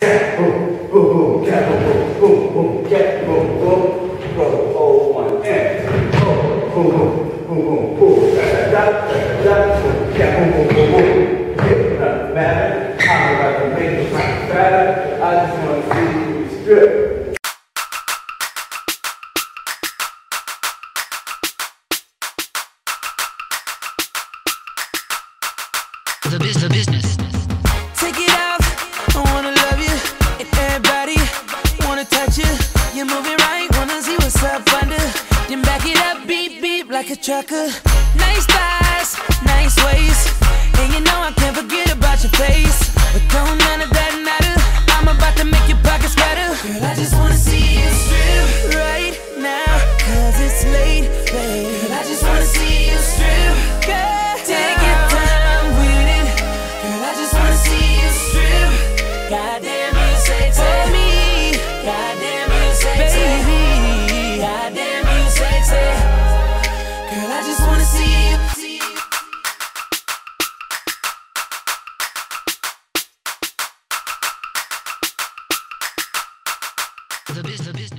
Cat, boom, boom, boom, cat, boom, boom, boom, boom, cat, boom, boom. Go, hold one, and boom, boom, boom, boom, boom, boom, da, da, da, da, da, cat, boom, boom, boom, boom. It doesn't matter how I can make it much better. I just want to see you strip. The, biz- the business. Like a trucker. Nice thighs, The, biz- the business.